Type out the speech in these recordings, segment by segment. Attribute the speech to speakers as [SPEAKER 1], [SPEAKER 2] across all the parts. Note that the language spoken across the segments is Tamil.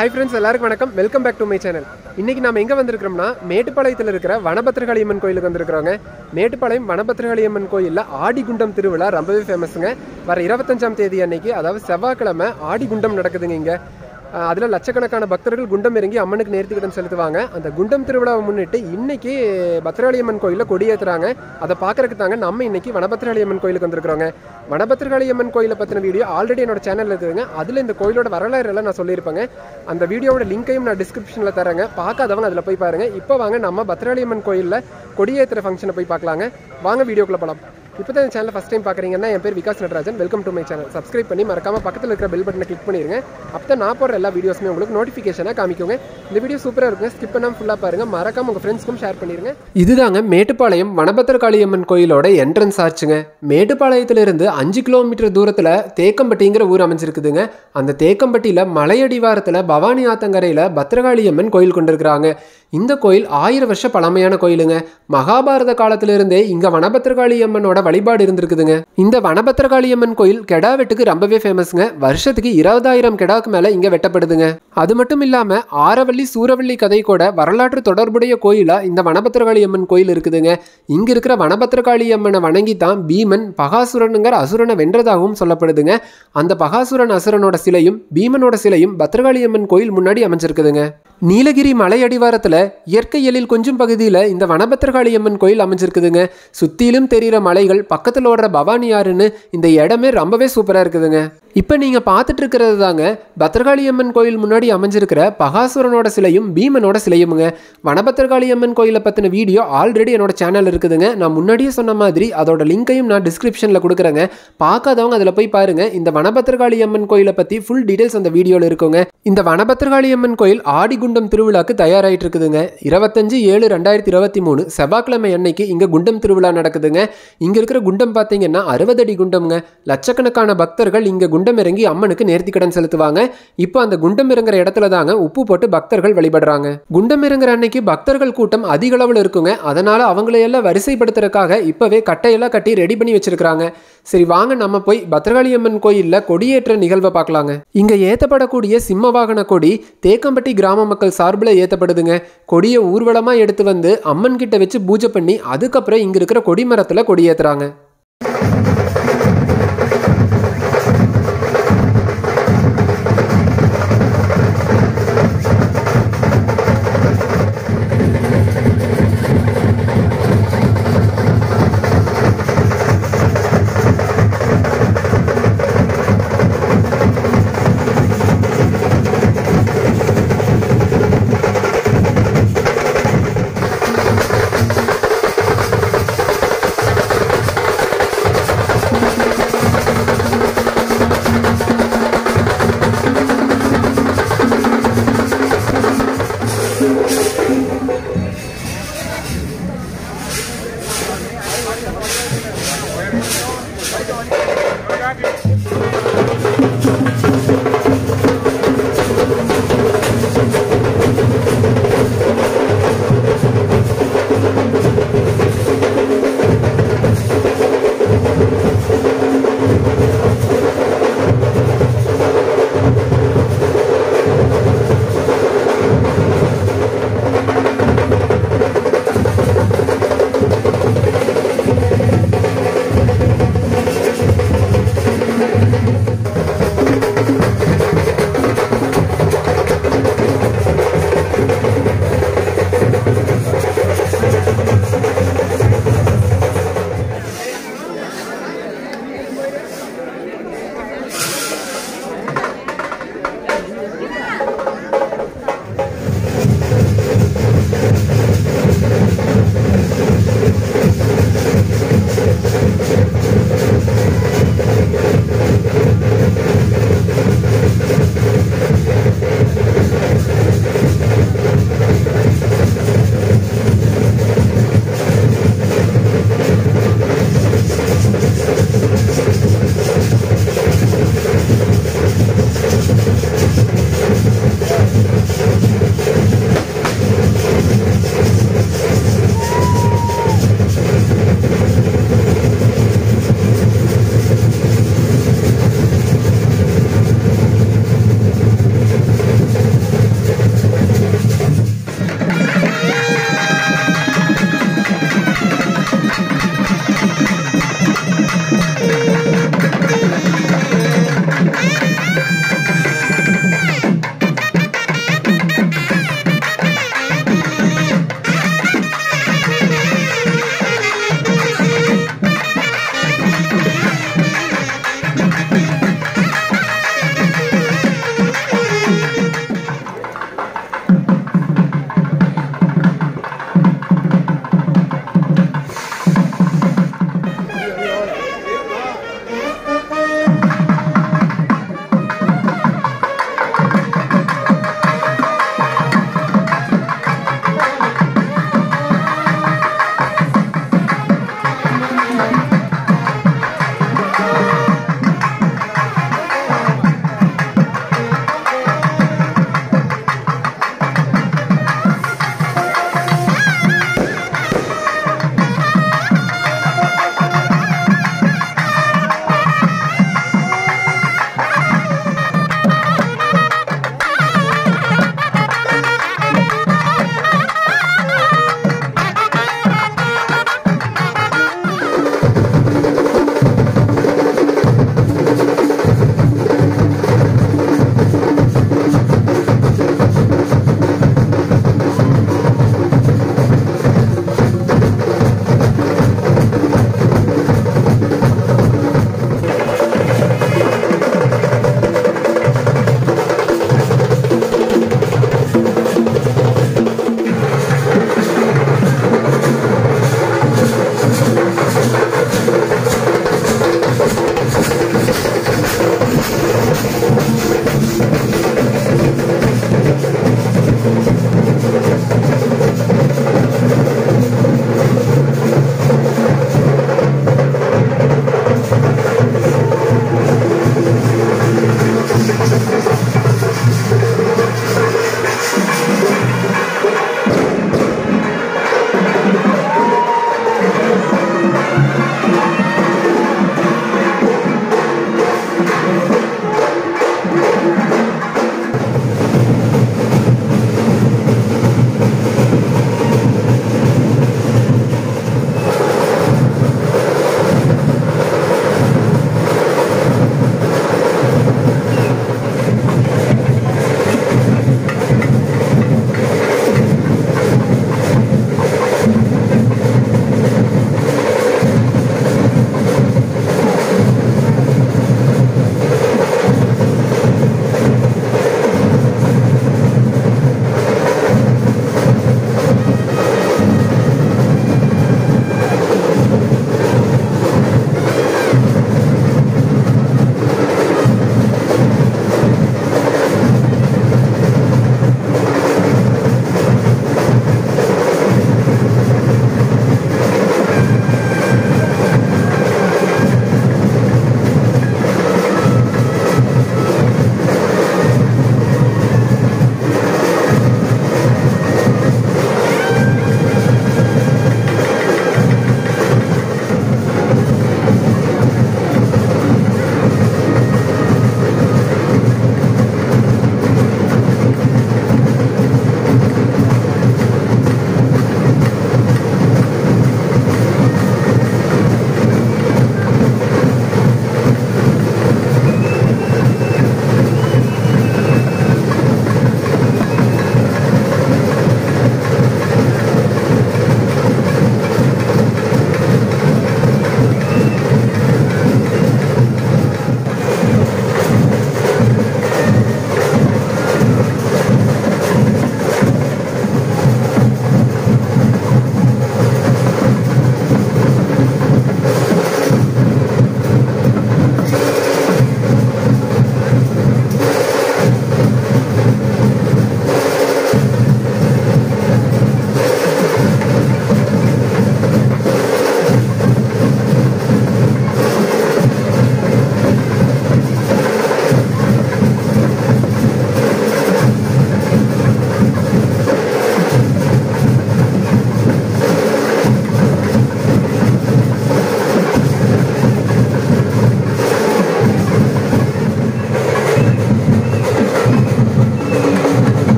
[SPEAKER 1] ஹாய் ஃப்ரெண்ட்ஸ் எல்லாருக்கும் வணக்கம். Welcome back to my channel இன்னைக்கு நம்ம எங்கே வந்திருக்கிறோம்னா மேட்டுப்பாளையத்தில் இருக்கிற வனபத்திரகாளியம்மன் கோயிலுக்கு வந்திருக்கிறோங்க மேட்டுப்பாளையம் வனபத்திரகாளி அம்மன் கோயிலில் ஆடிகுண்டம் திருவிழா ரொம்பவே ஃபேமஸுங்க வர இருபத்தஞ்சாம் தேதி அன்னைக்கு அதாவது செவ்வாய்க்கிழமை ஆடிகுண்டம் நடக்குதுங்க இங்கே. அதில் லட்சக்கணக்கான பக்தர்கள் குண்டம் இறங்கி அம்மனுக்கு நேர்த்திக்கடன் செலுத்துவாங்க. அந்த குண்டம் திருவிழாவை முன்னிட்டு இன்னைக்கு பத்திரகாளியம்மன் கோயிலில் கொடியேற்றுறாங்க அதை பார்க்கறதுக்கு தாங்க நம்ம இன்னைக்கு வனபத்திரகாளியம்மன் கோயிலுக்கு வந்திருக்கிறோங்க. வனபத்திரகாளியம்மன் கோயிலை பற்றின வீடியோ ஆல்ரெடி என்னோட சேனலில் இருக்குதுங்க. அதில் இந்த கோயிலோட வரலாறு எல்லாம் நான் சொல்லியிருப்பேங்க. அந்த வீடியோவோட லிங்கையும் நான் டிஸ்கிரிப்ஷனில் தரேங்க. பார்க்காதவங்க அதில் போய் பாருங்கள் இப்போ வாங்க நம்ம பத்திரகாளியம்மன் கோயிலில் கொடியேற்றுற ஃபங்க்ஷனை போய் பார்க்கலாங்க. வாங்க வீடியோக்குள்ளே போகலாம் இப்போ தான் சேனல் ஃபஸ்ட் டைம் பார்க்குறீங்கன்னா என் பேர் Vikas Natarajan. Welcome to my channel subscribe பண்ணி மறக்காம பக்கத்தில் இருக்கிற பெல் பட்டனை கிளிக் பண்ணிருங்க. அப்போ தான் நான் போடுற எல்லா வீடியோஸுமே உங்களுக்கு நோட்டிஃபிகேஷனாக காமிக்கோங்க. இந்த வீடியோ சூப்பராக இருக்குங்க. ஸ்கிப் பண்ணாமல் ஃபுல்லாக பாருங்க. மறக்காம உங்கள் ஃப்ரெண்ட்ஸ்க்கும் ஷேர் பண்ணிருங்க. இதுதாங்க மேட்டுப்பாளையம் வனபத்திரகாளியம்மன் கோயிலோட என்ட்ரன்ஸ் ஆச்சுங்க மேட்டுப்பாளையத்திலிருந்து அஞ்சு கிலோமீட்டர் தூரத்தில் தேக்கம்பட்டிங்கிற ஊர் அமைஞ்சிருக்குதுங்க. அந்த தேக்கம்பட்டியில் மலையடிவாரத்தில் பவானி ஆத்தங்கரையில் பத்திரகாளியம்மன் கோயில் கொண்டிருக்கிறாங்க. இந்த கோயில் ஆயிரம் வருஷ பழமையான கோயிலுங்க. மகாபாரத காலத்திலிருந்தே இங்க வனபத்திரகாளியம்மனோட வழிபாடு இருந்திருக்குதுங்க. இந்த வனபத்திரகாளியம்மன் கோயில் கெடா வெட்டுக்கு ரொம்பவே ஃபேமஸ்ங்க வருஷத்துக்கு இருபதாயிரம் கெடாக்கு மேல இங்க வெட்டப்படுதுங்க. அது மட்டும் இல்லாம ஆரவள்ளி சூரவள்ளி கதை கூட வரலாற்று தொடர்புடைய கோயிலா இந்த வனபத்திரகாளியம்மன் கோயில் இருக்குதுங்க. இங்க இருக்கிற வனபத்திரகாளியம்மனை வணங்கி தான் பீமன் பகாசுரனுங்கிற அசுரனை வென்றதாகவும் சொல்லப்படுதுங்க. அந்த பகாசுரன் அசுரனோட சிலையும் பீமனோட சிலையும் பத்திரகாளியம்மன் கோயில் முன்னாடி அமைஞ்சிருக்குதுங்க. நீலகிரி மலை அடிவாரத்தில் இயற்கை எழில் கொஞ்சம் பகுதியில் இந்த வனபத்திரகாளியம்மன் கோயில் அமைஞ்சிருக்குதுங்க. சுற்றிலும் தெரிகிற மலைகள் பக்கத்தில் ஓடுற பவானி ஆறுன்னு இந்த இடமே ரொம்பவே சூப்பராக இருக்குதுங்க. இப்போ நீங்கள் பார்த்துட்டு இருக்கிறது தாங்க பத்திரகாளியம்மன் கோயில் முன்னாடி அமைஞ்சிருக்கிற பகாசுரனோட சிலையும் பீமனோட சிலையுமுங்க. வனபத்திரகாளியம்மன் கோயிலை பற்றின வீடியோ ஆல்ரெடி என்னோட சேனல் இருக்குதுங்க. நான் முன்னாடியே சொன்ன மாதிரி அதோட லிங்கையும் நான் டிஸ்கிரிப்ஷனில் கொடுக்குறேங்க. பார்க்காதவங்க அதில் போய் பாருங்கள் இந்த வனபத்திரகாளியம்மன் கோயிலை பற்றி ஃபுல் டீடைல்ஸ் அந்த வீடியோவில் இருக்குங்க. இந்த வனபத்திரகாளியம்மன் கோயில் ஆடிகுண்டம் திருவிழாக்கு தயாராகிட்டு இருக்குதுங்க இருபத்தஞ்சு ஏழு ரெண்டாயிரத்தி இருபத்தி மூணு செவ்வாய்க்கிழமை அன்னைக்கு இங்கே குண்டம் திருவிழா நடக்குதுங்க. இங்கே இருக்கிற குண்டம் பார்த்தீங்கன்னா அறுபது அடி குண்டம்ங்க. லட்சக்கணக்கான பக்தர்கள் இங்கே குண்டம் இறங்கி அம்மனுக்கு நேர்த்திக்கடன் செலுத்துவாங்க. இப்போ அந்த குண்டம் இறங்குற இடத்துல தாங்க உப்பு போட்டு பக்தர்கள் வழிபடுறாங்க. குண்டம் இறங்குற அன்னைக்கு பக்தர்கள் கூட்டம் அதிக அளவில் இருக்குங்க. அதனால அவங்களையெல்லாம் வரிசைப்படுத்துறதுக்காக இப்போவே கட்டையெல்லாம் கட்டி ரெடி பண்ணி வச்சிருக்காங்க சரி வாங்க நம்ம போய் பத்திரகாளியம்மன் கோயிலில் கொடியேற்ற நிகழ்வை பார்க்கலாங்க. இங்கே ஏற்றப்படக்கூடிய சிம்ம வாகன கொடி தேக்கம்பட்டி கிராம மக்கள் சார்பில் ஏற்றப்படுதுங்க கொடியை ஊர்வலமாக எடுத்து வந்து அம்மன் கிட்ட வச்சு பூஜை பண்ணி அதுக்கப்புறம் இங்கே இருக்கிற கொடி மரத்தில் கொடியேற்றுறாங்க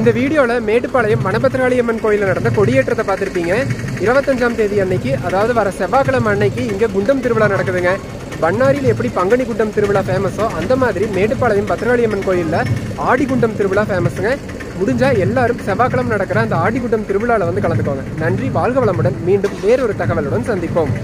[SPEAKER 1] இந்த வீடியோவில் மேட்டுப்பாளையம் வனபத்திரகாளியம்மன் கோயிலில் நடந்த கொடியேற்றத்தை பார்த்துருப்பீங்க. இருபத்தஞ்சாம் தேதி அன்னைக்கு அதாவது வர செவ்வாய்க்கிழமை அன்னைக்கு இங்கே குண்டம் திருவிழா நடக்குதுங்க. பண்ணாரியில் எப்படி பங்குனி குண்டம் திருவிழா ஃபேமஸோ அந்த மாதிரி மேட்டுப்பாளையம் பத்திரகாளியம்மன் கோயிலில் ஆடிகுண்டம் திருவிழா ஃபேமஸுங்க முடிஞ்சால் எல்லாரும் செவ்வாய்க்கிழமை நடக்கிற அந்த ஆடிக்குண்டம் திருவிழாவில் வந்து கலந்துக்கோங்க. நன்றி வாழ்க வளமுடன். மீண்டும் வேறொரு தகவலுடன் சந்திப்போம்.